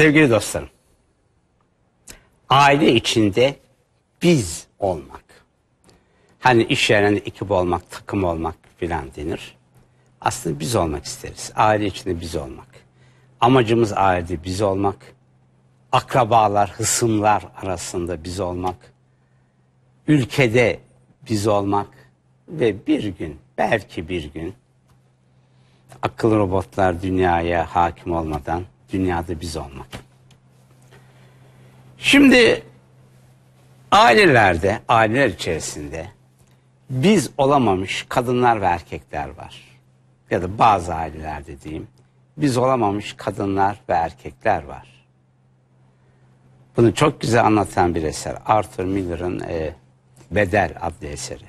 Sevgili dostlarım, aile içinde biz olmak. Hani iş yerinde ekip olmak, takım olmak filan denir. Aslında biz olmak isteriz. Aile içinde biz olmak. Amacımız ailede biz olmak. Akrabalar, hısımlar arasında biz olmak. Ülkede biz olmak. Ve bir gün, belki bir gün akıllı robotlar dünyaya hakim olmadan dünyada biz olmak. Şimdi ailelerde, aileler içerisinde biz olamamış kadınlar ve erkekler var. Ya da bazı ailelerde diyeyim, biz olamamış kadınlar ve erkekler var. Bunu çok güzel anlatan bir eser. Arthur Miller'ın e, Bedel adlı eseri.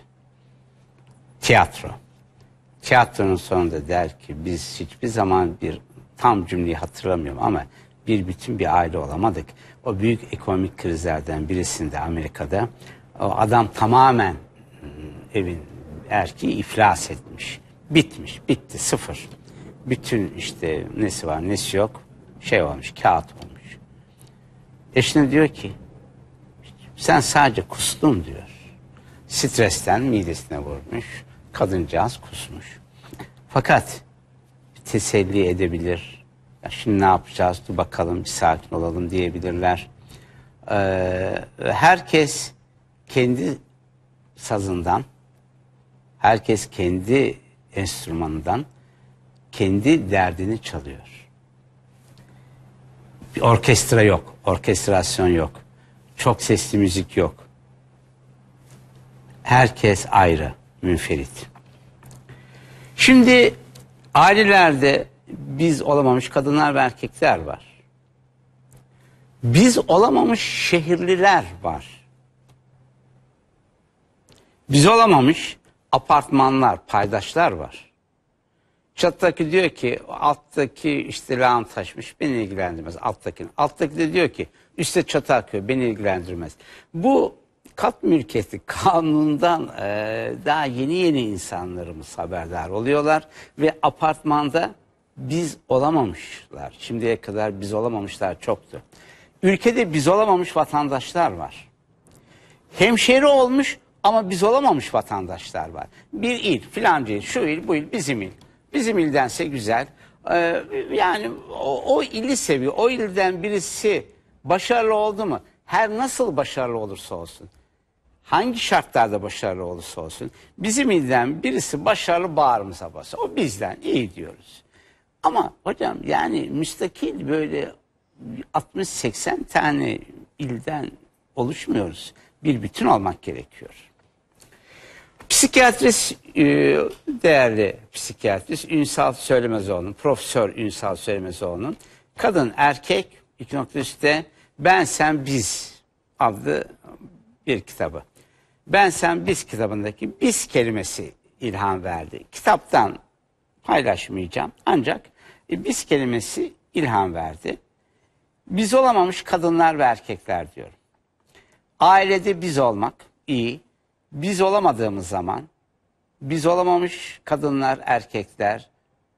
Tiyatro. Tiyatronun sonunda der ki biz hiçbir zaman bir tam cümleyi hatırlamıyorum ama bir bütün bir aile olamadık. O büyük ekonomik krizlerden birisinde Amerika'da o adam tamamen hmm, evin erkeği iflas etmiş. Bitmiş, bitti, sıfır. Bütün işte nesi var nesi yok şey olmuş, kağıt olmuş. Eşine diyor ki sen sadece kustun diyor. Stresten midesine vurmuş. Kadıncağız kusmuş. Fakat teselli edebilir. Ya şimdi ne yapacağız? Dur bakalım bir sakin olalım diyebilirler. Ee, herkes kendi sazından, herkes kendi enstrümanından kendi derdini çalıyor. Bir orkestra yok, orkestrasyon yok. Çok sesli müzik yok. Herkes ayrı, münferit. Şimdi ailelerde biz olamamış kadınlar ve erkekler var. Biz olamamış şehirliler var. Biz olamamış apartmanlar, paydaşlar var. Çattaki diyor ki alttaki işte lağım taşmış beni ilgilendirmez alttakini. Alttaki de diyor ki üstte çatı akıyor beni ilgilendirmez. Bu kat mülkiyeti kanundan e, daha yeni yeni insanlarımız haberdar oluyorlar ve apartmanda biz olamamışlar. Şimdiye kadar biz olamamışlar çoktu. Ülkede biz olamamış vatandaşlar var. Hemşeri olmuş ama biz olamamış vatandaşlar var. Bir il, filanca il, şu il, bu il, bizim il. Bizim ildense güzel. Ee, yani o, o ili seviyor. O ilden birisi başarılı oldu mu? Her nasıl başarılı olursa olsun. Hangi şartlarda başarılı olursa olsun. Bizim ilden birisi başarılı bağrımıza basa. O bizden iyi diyoruz. Ama hocam yani müstakil böyle 60-80 tane ilden oluşmuyoruz. Bir bütün olmak gerekiyor. Psikiyatrist, e, değerli psikiyatrist Ünsal Söylemezoğlu'nun, Profesör Ünsal Söylemezoğlu'nun Kadın Erkek iki nokta üstte Ben Sen Biz adlı bir kitabı. Ben Sen Biz kitabındaki biz kelimesi ilham verdi. Kitaptan paylaşmayacağım ancak e, biz kelimesi ilham verdi. Biz olamamış kadınlar ve erkekler diyorum. Ailede biz olmak iyi. Biz olamadığımız zaman biz olamamış kadınlar, erkekler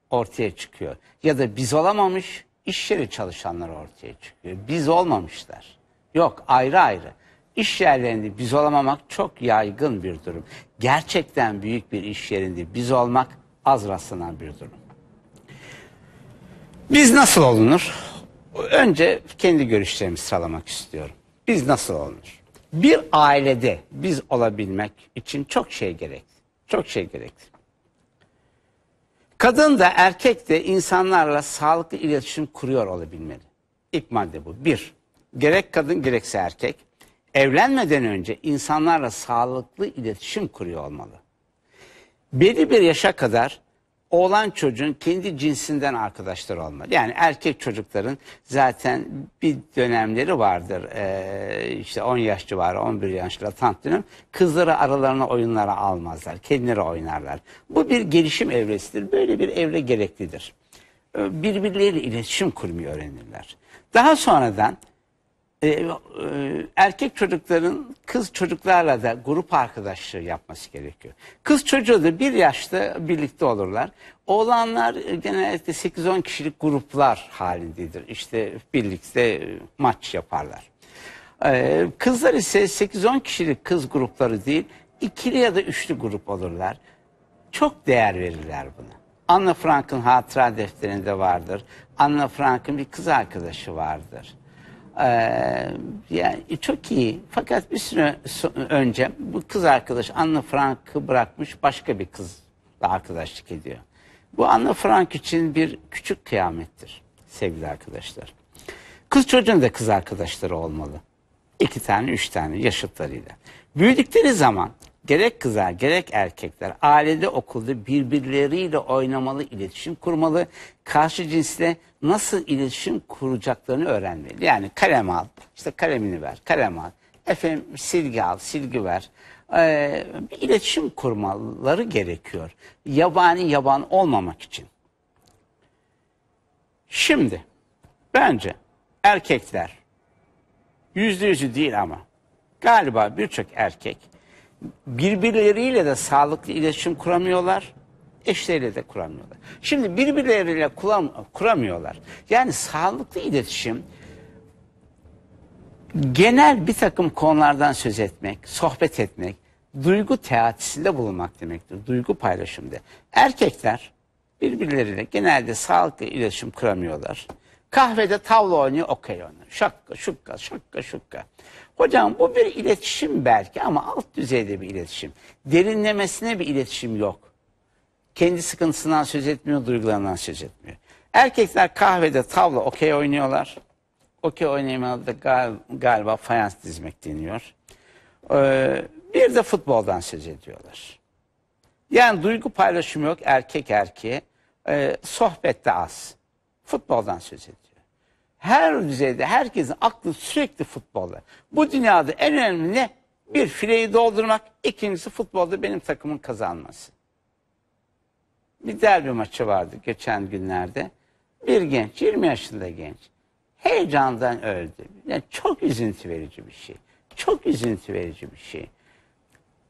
ortaya çıkıyor. Ya da biz olamamış iş yeri çalışanlar ortaya çıkıyor. Biz olmamışlar. Yok ayrı ayrı. İş yerlerinde biz olamamak çok yaygın bir durum. Gerçekten büyük bir iş yerinde biz olmak az rastlanan bir durum. Biz nasıl olunur? Önce kendi görüşlerimi sıralamak istiyorum. Biz nasıl olunur? Bir ailede biz olabilmek için çok şey gerek. Çok şey gerek. Kadın da erkek de insanlarla sağlıklı iletişim kuruyor olabilmeli. İlk madde bu. Bir, gerek kadın gerekse erkek evlenmeden önce insanlarla sağlıklı iletişim kuruyor olmalı. Belli bir yaşa kadar oğlan çocuğun kendi cinsinden arkadaşlar olmalı. Yani erkek çocukların zaten bir dönemleri vardır. Ee, işte 10 yaş civarı, 11 yaş latent dönem. Kızları aralarına oyunlara almazlar. Kendileri oynarlar. Bu bir gelişim evresidir. Böyle bir evre gereklidir. Ee, birbirleriyle iletişim kurmayı öğrenirler. Daha sonradan e, e, erkek çocukların kız çocuklarla da grup arkadaşlığı yapması gerekiyor. Kız çocuğu da bir yaşta birlikte olurlar. Oğlanlar e, genellikle 8-10 kişilik gruplar halindedir. İşte birlikte e, maç yaparlar. Ee, kızlar ise 8-10 kişilik kız grupları değil, ikili ya da üçlü grup olurlar. Çok değer verirler buna. Anna Frank'ın hatıra defterinde vardır. Anna Frank'ın bir kız arkadaşı vardır. Ee, yani çok iyi. Fakat bir süre önce bu kız arkadaş Anna Frank'ı bırakmış başka bir kızla arkadaşlık ediyor. Bu Anna Frank için bir küçük kıyamettir sevgili arkadaşlar. Kız çocuğun da kız arkadaşları olmalı. İki tane, üç tane yaşıtlarıyla. Büyüdükleri zaman gerek kızlar gerek erkekler ailede okulda birbirleriyle oynamalı, iletişim kurmalı. Karşı cinsle nasıl iletişim kuracaklarını öğrenmeli. Yani kalem al, işte kalemini ver, kalem al. Efendim silgi al, silgi ver. Ee, bir iletişim kurmaları gerekiyor. Yabani yaban olmamak için. Şimdi bence erkekler yüzde yüzü değil ama galiba birçok erkek birbirleriyle de sağlıklı iletişim kuramıyorlar. Eşleriyle de kuramıyorlar. Şimdi birbirleriyle kuram, kuramıyorlar. Yani sağlıklı iletişim genel bir takım konulardan söz etmek, sohbet etmek, duygu teatisinde bulunmak demektir. Duygu paylaşımda. Erkekler birbirleriyle genelde sağlıklı iletişim kuramıyorlar. Kahvede tavla oynuyor, okey oynuyor. Şakka, şukka, şakka, şukka. Hocam bu bir iletişim belki ama alt düzeyde bir iletişim. Derinlemesine bir iletişim yok. Kendi sıkıntısından söz etmiyor, duygularından söz etmiyor. Erkekler kahvede tavla, okey oynuyorlar. Okey oynayamadı da gal- galiba fayans dizmek deniyor. Ee, bir de futboldan söz ediyorlar. Yani duygu paylaşımı yok erkek erkeğe. Ee, sohbette az. Futboldan söz ediyor. Her düzeyde herkesin aklı sürekli futbolda. Bu dünyada en önemli ne? Bir fileyi doldurmak, ikincisi futbolda benim takımın kazanması. Bir derbi maçı vardı geçen günlerde. Bir genç, 20 yaşında genç. Heyecandan öldü. Yani çok üzüntü verici bir şey. Çok üzüntü verici bir şey.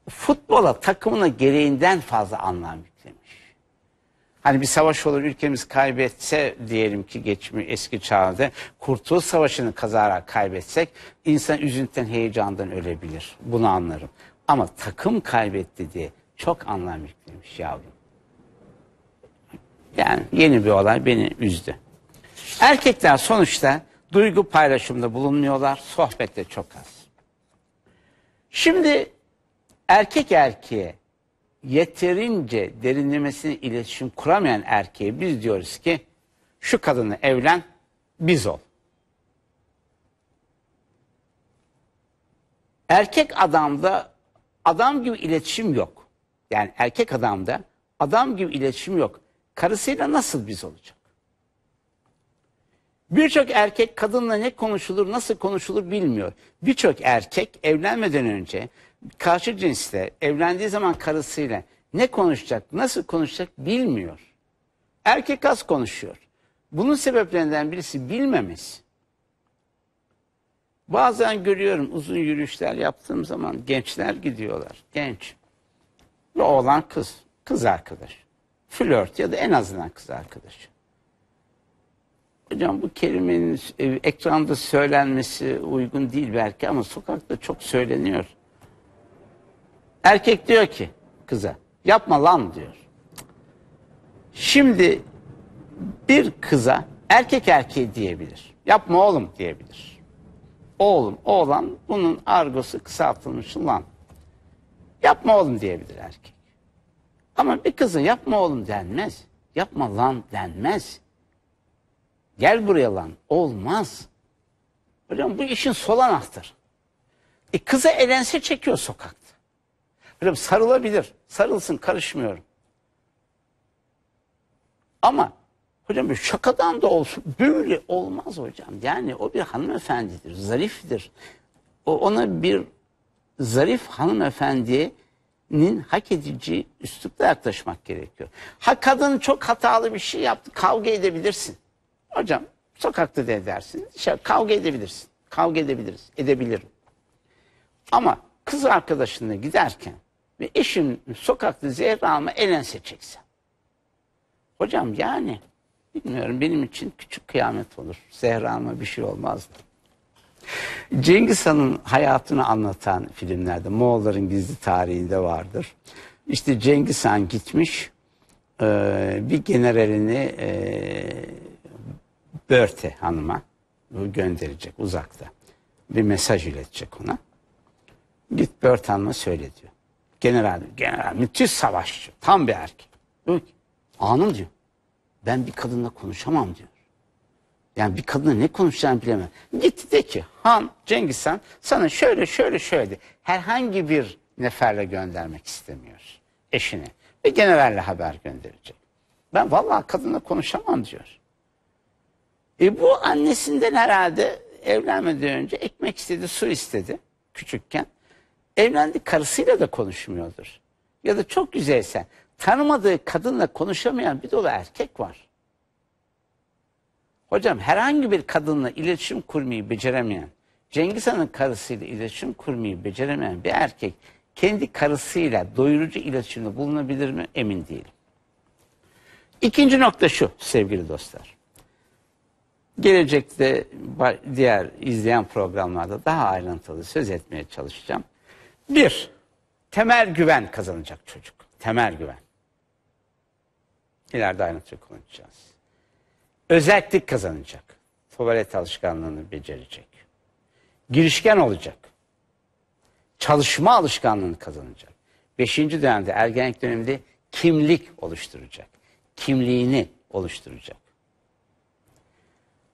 Futbola takımına gereğinden fazla anlam yüklemiş. Hani bir savaş olur ülkemiz kaybetse diyelim ki geçmiş eski çağda Kurtuluş Savaşı'nı kazarak kaybetsek insan üzüntüden heyecandan ölebilir. Bunu anlarım. Ama takım kaybetti diye çok anlam yüklemiş yavrum. Yani yeni bir olay beni üzdü. Erkekler sonuçta duygu paylaşımında bulunmuyorlar, sohbette çok az. Şimdi erkek erkeğe yeterince derinlemesine iletişim kuramayan erkeğe biz diyoruz ki şu kadını evlen, biz ol. Erkek adamda adam gibi iletişim yok. Yani erkek adamda adam gibi iletişim yok. Karısıyla nasıl biz olacak? Birçok erkek kadınla ne konuşulur, nasıl konuşulur bilmiyor. Birçok erkek evlenmeden önce karşı cinsle evlendiği zaman karısıyla ne konuşacak, nasıl konuşacak bilmiyor. Erkek az konuşuyor. Bunun sebeplerinden birisi bilmemiz. Bazen görüyorum uzun yürüyüşler yaptığım zaman gençler gidiyorlar. Genç. Ve oğlan kız. Kız arkadaş. Flört ya da en azından kız arkadaşı. Hocam bu kelimenin e, ekranda söylenmesi uygun değil belki ama sokakta çok söyleniyor. Erkek diyor ki kıza yapma lan diyor. Şimdi bir kıza erkek erkeği diyebilir. Yapma oğlum diyebilir. Oğlum, oğlan bunun argosu kısaltılmış lan. Yapma oğlum diyebilir erkek. Ama bir kızın yapma oğlum denmez. Yapma lan denmez. Gel buraya lan. Olmaz. Hocam bu işin sol anahtarı. E kıza elense çekiyor sokakta. Hocam sarılabilir. Sarılsın karışmıyorum. Ama hocam bir şakadan da olsun. Böyle olmaz hocam. Yani o bir hanımefendidir. Zariftir. O ona bir zarif hanımefendinin hak edici üslupla yaklaşmak gerekiyor. Ha kadın çok hatalı bir şey yaptı. Kavga edebilirsin. Hocam sokakta da edersin. Dışarı kavga edebilirsin. Kavga edebiliriz. Edebilirim. Ama kız arkadaşına giderken ve eşim sokakta zehra alma elense çekse. Hocam yani bilmiyorum benim için küçük kıyamet olur. Zehra alma bir şey olmazdı. Cengiz Han'ın hayatını anlatan filmlerde Moğolların gizli tarihinde vardır. İşte Cengiz Han gitmiş e, bir generalini e, Börte hanıma gönderecek uzakta. Bir mesaj iletecek ona. Git Börte hanıma söyle diyor. General, general müthiş savaşçı. Tam bir erkek. Diyor ki, anım diyor. Ben bir kadınla konuşamam diyor. Yani bir kadına ne konuşacağını bilemem. Gitti de ki Han Cengiz Han sana şöyle şöyle şöyle herhangi bir neferle göndermek istemiyor eşini. Ve generalle haber gönderecek. Ben vallahi kadınla konuşamam diyor. E bu annesinden herhalde evlenmeden önce ekmek istedi, su istedi küçükken. Evlendi karısıyla da konuşmuyordur. Ya da çok güzelse tanımadığı kadınla konuşamayan bir dolu erkek var. Hocam herhangi bir kadınla iletişim kurmayı beceremeyen, Cengiz Han'ın karısıyla iletişim kurmayı beceremeyen bir erkek kendi karısıyla doyurucu iletişimde bulunabilir mi emin değilim. İkinci nokta şu sevgili dostlar. Gelecekte diğer izleyen programlarda daha ayrıntılı söz etmeye çalışacağım. Bir, temel güven kazanacak çocuk. Temel güven. İleride ayrıntılı konuşacağız. Özellik kazanacak. Tuvalet alışkanlığını becerecek. Girişken olacak. Çalışma alışkanlığını kazanacak. Beşinci dönemde ergenlik döneminde kimlik oluşturacak. Kimliğini oluşturacak.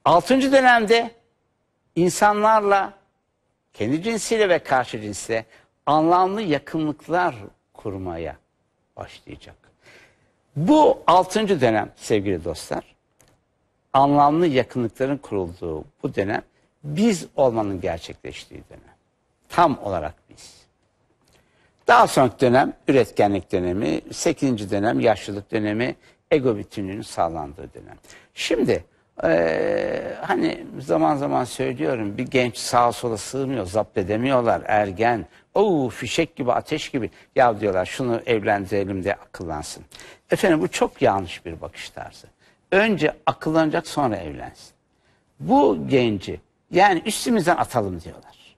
Altıncı dönemde insanlarla kendi cinsiyle ve karşı cinsle anlamlı yakınlıklar kurmaya başlayacak. Bu altıncı dönem sevgili dostlar anlamlı yakınlıkların kurulduğu bu dönem biz olmanın gerçekleştiği dönem. Tam olarak biz. Daha sonraki dönem üretkenlik dönemi, 8. dönem yaşlılık dönemi, ego bütünlüğünün sağlandığı dönem. Şimdi eee, hani zaman zaman söylüyorum bir genç sağa sola sığmıyor, zapt edemiyorlar, ergen, o fişek gibi ateş gibi ya diyorlar şunu evlendirelim de akıllansın. Efendim bu çok yanlış bir bakış tarzı. Önce akıllanacak sonra evlensin. Bu genci yani üstümüzden atalım diyorlar.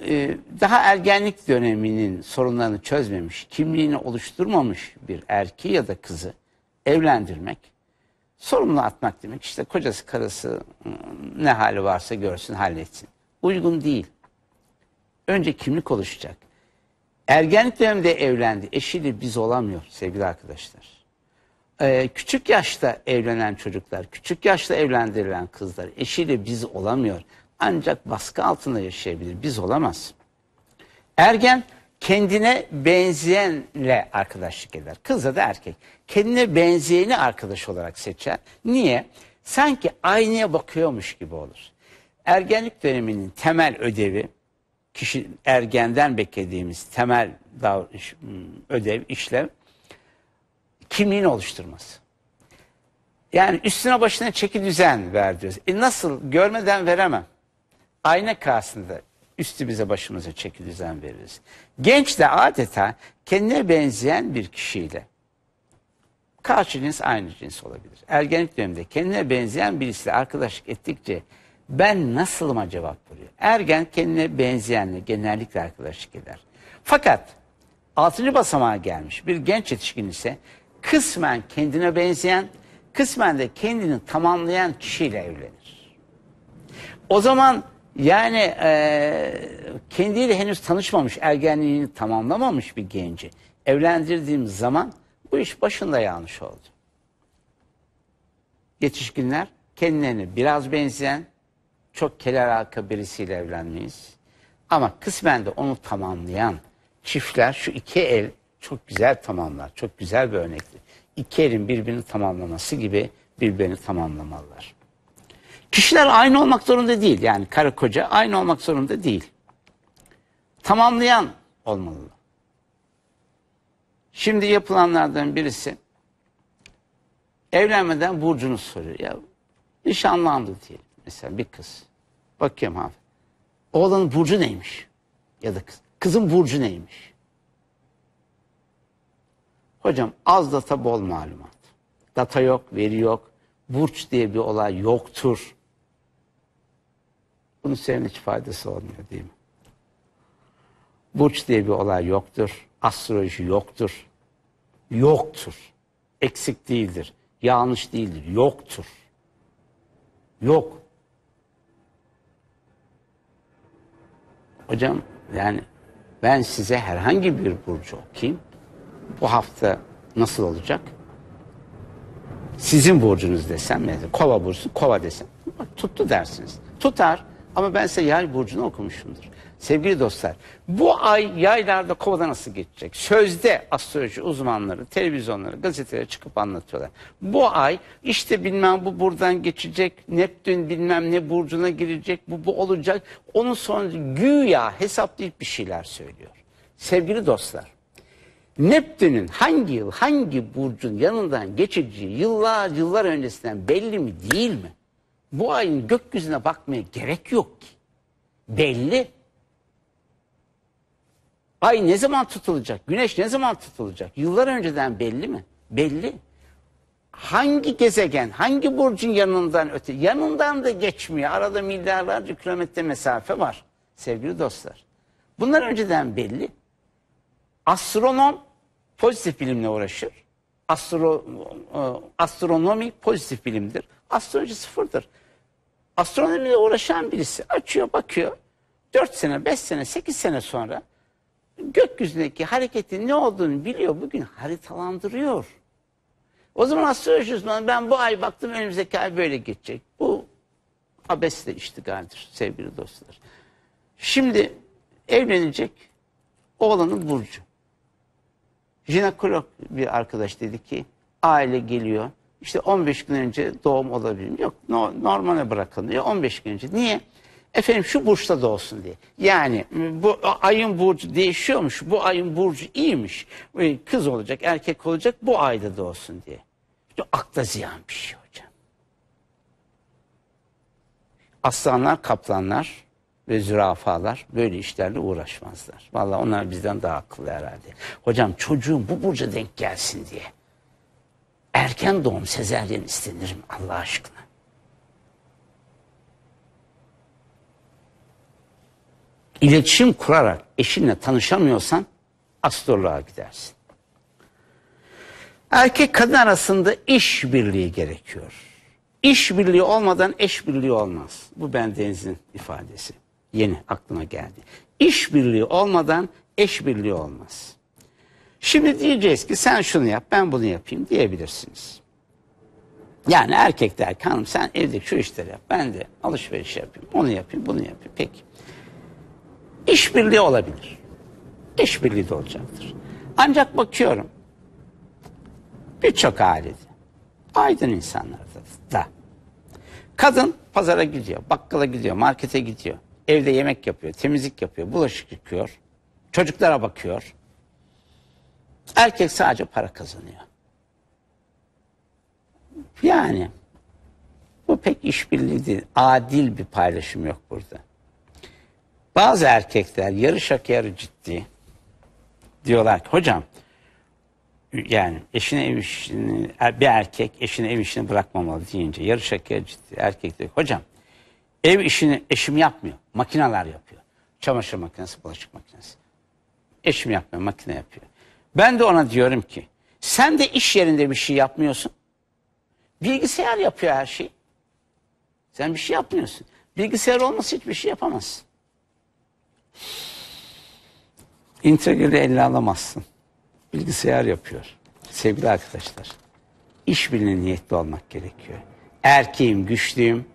Ee, daha ergenlik döneminin sorunlarını çözmemiş, kimliğini oluşturmamış bir erkeği ya da kızı evlendirmek, sorumlu atmak demek. İşte kocası karısı ıı, ne hali varsa görsün halletsin. Uygun değil. Önce kimlik oluşacak. Ergenlik döneminde evlendi. Eşiyle biz olamıyor sevgili arkadaşlar. Ee, küçük yaşta evlenen çocuklar, küçük yaşta evlendirilen kızlar eşiyle biz olamıyor. Ancak baskı altında yaşayabilir. Biz olamaz. Ergen kendine benzeyenle arkadaşlık eder. Kız ya da erkek. Kendine benzeyeni arkadaş olarak seçer. Niye? Sanki aynaya bakıyormuş gibi olur. Ergenlik döneminin temel ödevi, kişi ergenden beklediğimiz temel davranış, ödev, işlev, kimliğini oluşturması. Yani üstüne başına çeki düzen ver diyoruz. E nasıl? Görmeden veremem. Ayna karşısında üstümüze başımıza çeki düzen veririz. Genç de adeta kendine benzeyen bir kişiyle karşı cins aynı cins olabilir. Ergenlik döneminde kendine benzeyen birisiyle arkadaşlık ettikçe ben nasılıma cevap veriyor. Ergen kendine benzeyenle genellikle arkadaşlık eder. Fakat altıncı basamağa gelmiş bir genç yetişkin ise kısmen kendine benzeyen, kısmen de kendini tamamlayan kişiyle evlenir. O zaman yani e, kendiyle henüz tanışmamış, ergenliğini tamamlamamış bir genci evlendirdiğim zaman bu iş başında yanlış oldu. Yetişkinler kendilerine biraz benzeyen, çok keler arka birisiyle evlenmeyiz. Ama kısmen de onu tamamlayan çiftler şu iki el çok güzel tamamlar. Çok güzel bir örnektir. İki elin birbirini tamamlaması gibi birbirini tamamlamalılar. Kişiler aynı olmak zorunda değil. Yani karı koca aynı olmak zorunda değil. Tamamlayan olmalı. Şimdi yapılanlardan birisi evlenmeden burcunu soruyor. Ya nişanlandı diyelim mesela bir kız. Bakıyorum abi. Oğlanın burcu neymiş? Ya da kız. Kızın burcu neymiş? Hocam az data bol malumat. Data yok, veri yok. Burç diye bir olay yoktur. Bunu söylemenin hiç faydası olmuyor değil mi? Burç diye bir olay yoktur. Astroloji yoktur. Yoktur. Eksik değildir. Yanlış değildir. Yoktur. Yok. Hocam yani ben size herhangi bir burcu okuyayım. Bu hafta nasıl olacak? Sizin burcunuz desem, mesela kova burcu, kova desem tuttu dersiniz. Tutar ama ben size yay burcunu okumuşumdur. Sevgili dostlar, bu ay yaylarda kovada nasıl geçecek? Sözde astroloji uzmanları, televizyonları, gazetelere çıkıp anlatıyorlar. Bu ay işte bilmem bu buradan geçecek, Neptün bilmem ne burcuna girecek, bu bu olacak. Onun sonucu güya hesaplayıp bir şeyler söylüyor. Sevgili dostlar, Neptün'ün hangi yıl, hangi burcun yanından geçeceği yıllar yıllar öncesinden belli mi değil mi? Bu ayın gökyüzüne bakmaya gerek yok ki. Belli. Ay ne zaman tutulacak? Güneş ne zaman tutulacak? Yıllar önceden belli mi? Belli. Hangi gezegen, hangi burcun yanından öte? Yanından da geçmiyor. Arada milyarlarca kilometre mesafe var sevgili dostlar. Bunlar önceden belli. Astronom pozitif bilimle uğraşır. Astro, e, astronomi pozitif bilimdir. Astroloji sıfırdır. Astronomiyle uğraşan birisi açıyor bakıyor. 4 sene, 5 sene, 8 sene sonra gökyüzündeki hareketin ne olduğunu biliyor. Bugün haritalandırıyor. O zaman astroloji uzmanı ben bu ay baktım önümüzdeki ay böyle geçecek. Bu abesle iştigaldir sevgili dostlar. Şimdi evlenecek oğlanın burcu. Jinekolog bir arkadaş dedi ki aile geliyor. İşte 15 gün önce doğum olabilir mi? Yok no, normale bırakın diyor 15 gün önce. Niye? Efendim şu burçta doğsun diye. Yani bu ayın burcu değişiyormuş. Bu ayın burcu iyiymiş. E, Kız olacak, erkek olacak bu ayda doğsun diye. İşte akla ziyan bir şey hocam. Aslanlar, kaplanlar ve zürafalar böyle işlerle uğraşmazlar. Vallahi onlar bizden daha akıllı herhalde. Hocam çocuğun bu burca denk gelsin diye. Erken doğum sezeryen istenir mi Allah aşkına? İletişim kurarak eşinle tanışamıyorsan astroloğa gidersin. Erkek kadın arasında iş birliği gerekiyor. İş birliği olmadan eş birliği olmaz. Bu bendenizin ifadesi. Yeni aklıma geldi. İş birliği olmadan eş birliği olmaz. Şimdi diyeceğiz ki sen şunu yap ben bunu yapayım diyebilirsiniz. Yani erkek der ki hanım sen evde şu işleri yap ben de alışveriş yapayım onu yapayım bunu yapayım peki. İşbirliği olabilir. İşbirliği de olacaktır. Ancak bakıyorum birçok ailede aydın insanlarda da kadın pazara gidiyor, bakkala gidiyor, markete gidiyor, evde yemek yapıyor, temizlik yapıyor, bulaşık yıkıyor, çocuklara bakıyor. Erkek sadece para kazanıyor. Yani bu pek işbirliği değil, adil bir paylaşım yok burada. Bazı erkekler yarı şaka yarı ciddi diyorlar ki hocam yani eşine ev işini bir erkek eşine ev işini bırakmamalı deyince yarı şaka yarı ciddi erkek diyor hocam ev işini eşim yapmıyor makineler yapıyor. Çamaşır makinesi bulaşık makinesi. Eşim yapmıyor makine yapıyor. Ben de ona diyorum ki sen de iş yerinde bir şey yapmıyorsun. Bilgisayar yapıyor her şeyi sen bir şey yapmıyorsun. Bilgisayar olmasa hiçbir şey yapamazsın. İntegri elle alamazsın. Bilgisayar yapıyor. Sevgili arkadaşlar, işbirliğine niyetli olmak gerekiyor. Erkeğim, güçlüyüm,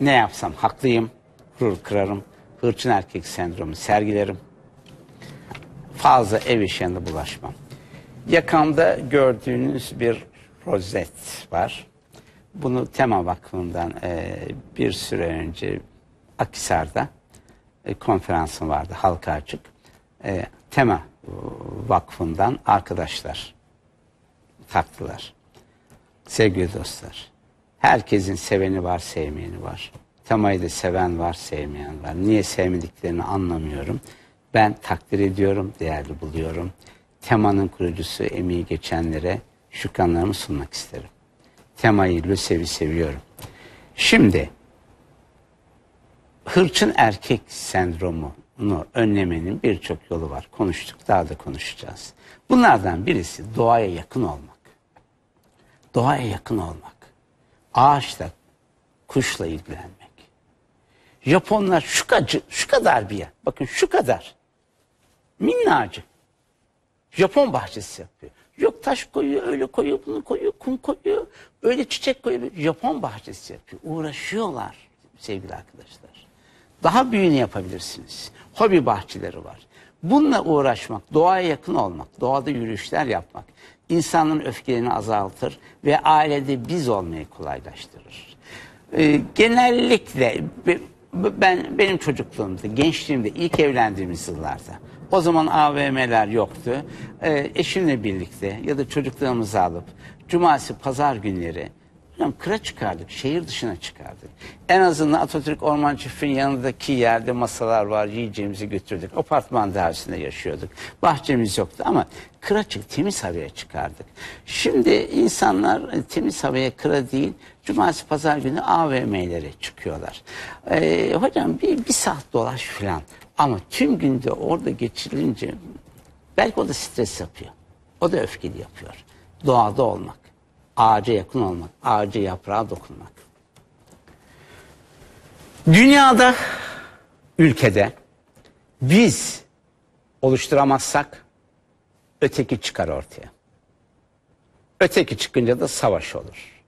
ne yapsam haklıyım, gurur kırarım, hırçın erkek sendromu sergilerim. Fazla ev işlerinde bulaşmam. Yakamda gördüğünüz bir rozet var. Bunu Tema Vakfı'ndan e, bir süre önce Akisar'da e, konferansım vardı halka açık. E, Tema e, Vakfı'ndan arkadaşlar taktılar. Sevgili dostlar, herkesin seveni var, sevmeyeni var. Temayı da seven var, sevmeyen var. Niye sevmediklerini anlamıyorum. Ben takdir ediyorum, değerli buluyorum. Tema'nın kurucusu emeği geçenlere şükranlarımı sunmak isterim. Temayı, LÖSEV'i seviyorum. Şimdi hırçın erkek sendromunu önlemenin birçok yolu var. Konuştuk, daha da konuşacağız. Bunlardan birisi doğaya yakın olmak. Doğaya yakın olmak. Ağaçla, kuşla ilgilenmek. Japonlar şu, kacı, şu kadar bir yer. Bakın şu kadar. Minnacık. Japon bahçesi yapıyor. Yok taş koyuyor, öyle koyuyor, bunu koyuyor, kum koyuyor. Öyle çiçek koyuyor. Japon bahçesi yapıyor. Uğraşıyorlar sevgili arkadaşlar. Daha büyüğünü yapabilirsiniz. Hobi bahçeleri var. Bununla uğraşmak, doğaya yakın olmak, doğada yürüyüşler yapmak insanın öfkelerini azaltır ve ailede biz olmayı kolaylaştırır. Ee, genellikle be- ben benim çocukluğumda, gençliğimde, ilk evlendiğimiz yıllarda o zaman AVM'ler yoktu. Ee, eşimle birlikte ya da çocuklarımızı alıp cumartesi, pazar günleri Hocam kıra çıkardık, şehir dışına çıkardık. En azından Atatürk Orman Çiftliği'nin yanındaki yerde masalar var, yiyeceğimizi götürdük. Apartman dairesinde yaşıyorduk. Bahçemiz yoktu ama kıra çık, temiz havaya çıkardık. Şimdi insanlar e, temiz havaya kıra değil, cumartesi pazar günü AVM'lere çıkıyorlar. Ee, hocam bir, bir saat dolaş falan. Ama tüm günde orada geçirilince belki o da stres yapıyor. O da öfkeli yapıyor. Doğada olmak ağaca yakın olmak, ağaca yaprağa dokunmak. Dünyada, ülkede biz oluşturamazsak öteki çıkar ortaya. Öteki çıkınca da savaş olur.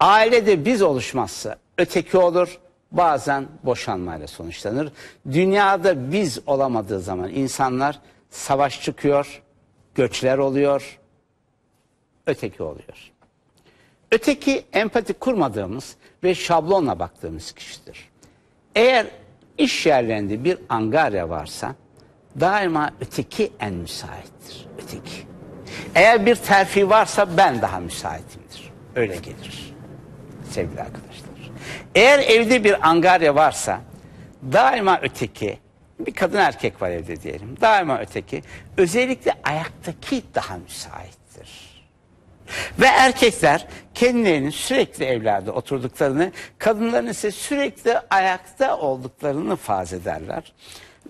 Ailede biz oluşmazsa öteki olur, bazen boşanmayla sonuçlanır. Dünyada biz olamadığı zaman insanlar savaş çıkıyor, göçler oluyor, öteki oluyor. Öteki empati kurmadığımız ve şablonla baktığımız kişidir. Eğer iş yerlerinde bir angarya varsa daima öteki en müsaittir. Öteki. Eğer bir terfi varsa ben daha müsaitimdir. Öyle gelir sevgili arkadaşlar. Eğer evde bir angarya varsa daima öteki bir kadın erkek var evde diyelim. Daima öteki özellikle ayaktaki daha müsaittir. Ve erkekler kendilerinin sürekli evlerde oturduklarını, kadınların ise sürekli ayakta olduklarını farz ederler.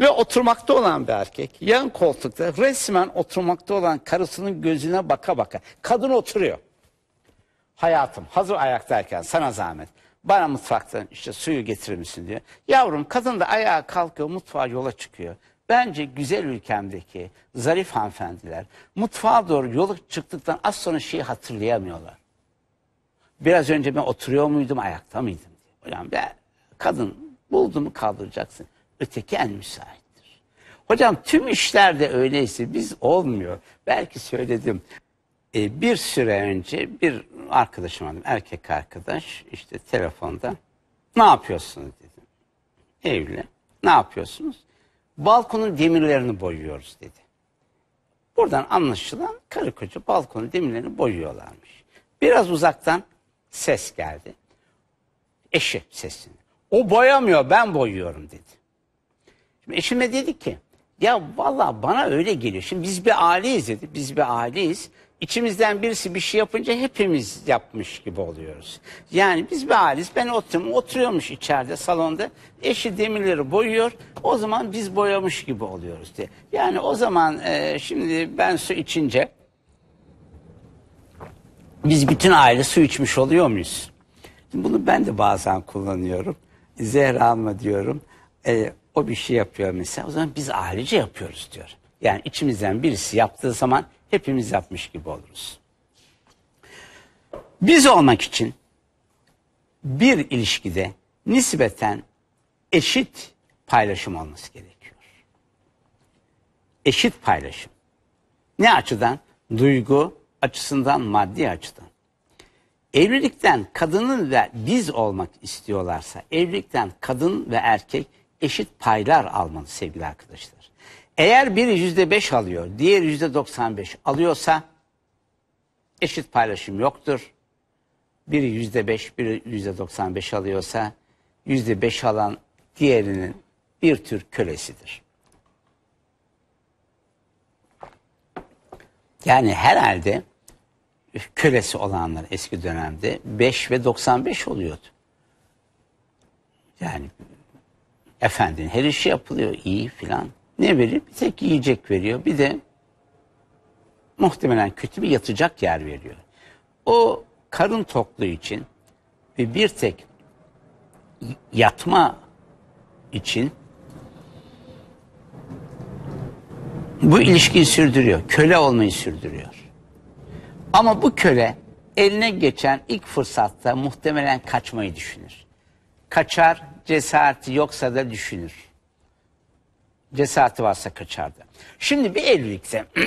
Ve oturmakta olan bir erkek yan koltukta resmen oturmakta olan karısının gözüne baka baka. Kadın oturuyor. Hayatım hazır ayaktayken sana zahmet. Bana mutfaktan işte suyu getirir misin diyor. Yavrum kadın da ayağa kalkıyor mutfağa yola çıkıyor. Bence güzel ülkemdeki zarif hanımefendiler mutfağa doğru yola çıktıktan az sonra şeyi hatırlayamıyorlar. Biraz önce ben oturuyor muydum ayakta mıydım diye. Hocam be, kadın buldu mu kaldıracaksın. Öteki en müsaittir. Hocam tüm işlerde öyleyse biz olmuyor. Belki söyledim. Ee, bir süre önce bir arkadaşım vardı, erkek arkadaş işte telefonda ne yapıyorsunuz dedim. Evli. Ne yapıyorsunuz? Balkonun demirlerini boyuyoruz dedi. Buradan anlaşılan karı koca balkonun demirlerini boyuyorlarmış. Biraz uzaktan ses geldi. Eşi sesini. O boyamıyor ben boyuyorum dedi. Şimdi eşime dedi ki ya valla bana öyle geliyor. Şimdi biz bir aileyiz dedi. Biz bir aileyiz. İçimizden birisi bir şey yapınca hepimiz yapmış gibi oluyoruz. Yani biz bir aileyiz. Ben oturuyorum. Oturuyormuş içeride salonda. Eşi demirleri boyuyor. O zaman biz boyamış gibi oluyoruz diye. Yani o zaman e, şimdi ben su içince biz bütün aile su içmiş oluyor muyuz? Şimdi bunu ben de bazen kullanıyorum. Zehra alma diyorum. E, o bir şey yapıyor mesela. O zaman biz ailece yapıyoruz diyor. Yani içimizden birisi yaptığı zaman hepimiz yapmış gibi oluruz. Biz olmak için bir ilişkide nispeten eşit paylaşım olması gerekiyor. Eşit paylaşım. Ne açıdan? Duygu açısından, maddi açıdan. Evlilikten kadının ve biz olmak istiyorlarsa evlilikten kadın ve erkek eşit paylar almalı sevgili arkadaşlar. Eğer biri yüzde beş alıyor, diğeri yüzde doksan beş alıyorsa eşit paylaşım yoktur. Biri yüzde beş, biri yüzde doksan beş alıyorsa yüzde beş alan diğerinin bir tür kölesidir. Yani herhalde kölesi olanlar eski dönemde 5 ve 95 oluyordu. Yani efendinin her işi yapılıyor iyi filan. Ne veriyor? Bir tek yiyecek veriyor. Bir de muhtemelen kötü bir yatacak yer veriyor. O karın tokluğu için ve bir tek yatma için bu ilişkiyi sürdürüyor. Köle olmayı sürdürüyor. Ama bu köle eline geçen ilk fırsatta muhtemelen kaçmayı düşünür. Kaçar, cesareti yoksa da düşünür. Cesareti varsa kaçardı. Şimdi bir evlilikte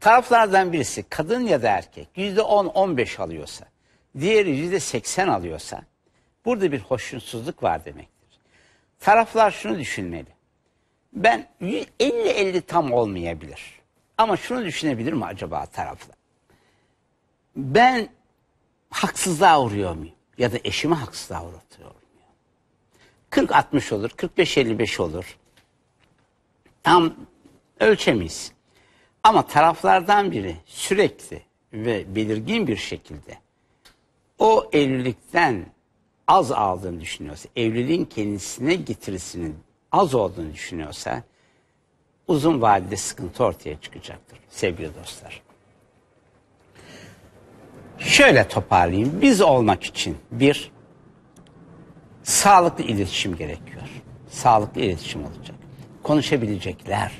taraflardan birisi kadın ya da erkek yüzde on, on beş alıyorsa, diğeri yüzde seksen alıyorsa burada bir hoşnutsuzluk var demektir. Taraflar şunu düşünmeli. Ben 50-50 tam olmayabilir. Ama şunu düşünebilir mi acaba taraflar? Ben haksızlığa uğruyor muyum? Ya da eşimi haksızlığa uğratıyor? 40-60 olur, 45-55 olur. Tam ölçemeyiz. Ama taraflardan biri sürekli ve belirgin bir şekilde o evlilikten az aldığını düşünüyorsa, evliliğin kendisine getirisinin az olduğunu düşünüyorsa uzun vadede sıkıntı ortaya çıkacaktır sevgili dostlar. Şöyle toparlayayım. Biz olmak için bir sağlıklı iletişim gerekiyor. Sağlıklı iletişim olacak. Konuşabilecekler.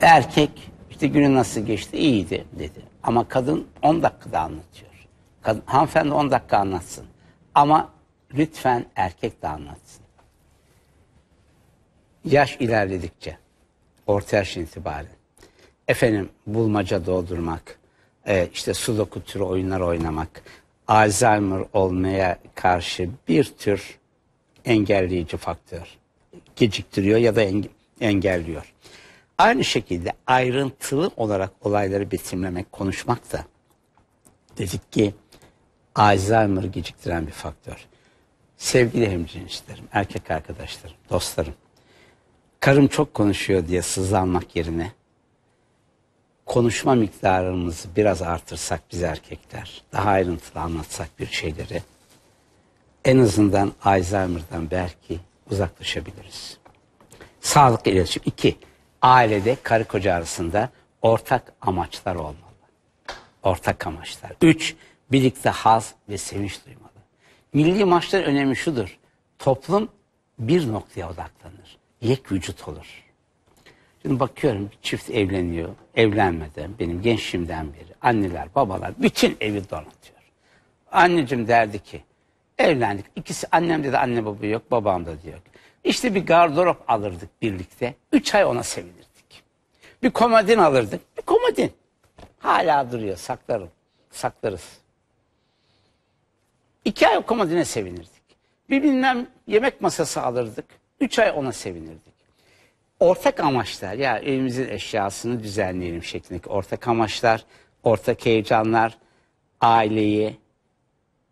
Erkek işte günü nasıl geçti iyiydi dedi. Ama kadın 10 dakikada anlatıyor. Kadın, hanımefendi 10 dakika anlatsın. Ama lütfen erkek de anlatsın. Yaş ilerledikçe orta yaş itibaren efendim bulmaca doldurmak, e, işte sudoku türü oyunlar oynamak, Alzheimer olmaya karşı bir tür engelleyici faktör geciktiriyor ya da enge- engelliyor. Aynı şekilde ayrıntılı olarak olayları betimlemek, konuşmak da dedik ki Alzheimer geciktiren bir faktör. Sevgili hemcinslerim, erkek arkadaşlarım, dostlarım. Karım çok konuşuyor diye sızlanmak yerine konuşma miktarımızı biraz artırsak biz erkekler, daha ayrıntılı anlatsak bir şeyleri en azından Alzheimer'dan belki uzaklaşabiliriz. Sağlıklı iletişim. İki, ailede karı koca arasında ortak amaçlar olmalı. Ortak amaçlar. Üç, birlikte haz ve sevinç duymalı. Milli maçlar önemi şudur. Toplum bir noktaya odaklanır. Yek vücut olur. Şimdi bakıyorum çift evleniyor. Evlenmeden benim gençliğimden beri anneler babalar bütün evi donatıyor. Anneciğim derdi ki evlendik. İkisi annem dedi anne baba yok babam da diyor. İşte bir gardırop alırdık birlikte. Üç ay ona sevinirdik. Bir komodin alırdık. Bir komodin. Hala duruyor saklarım. Saklarız. İki ay komodine sevinirdik. Bir bilmem yemek masası alırdık. Üç ay ona sevinirdik ortak amaçlar ya yani evimizin eşyasını düzenleyelim şeklindeki ortak amaçlar, ortak heyecanlar aileyi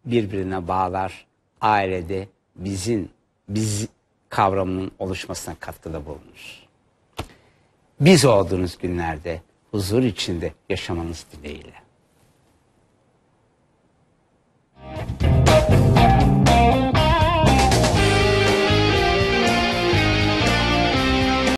birbirine bağlar. Ailede bizim biz kavramının oluşmasına katkıda bulunur. Biz olduğunuz günlerde huzur içinde yaşamanız dileğiyle. Thank you.